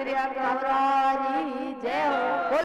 श्री राम जय हो।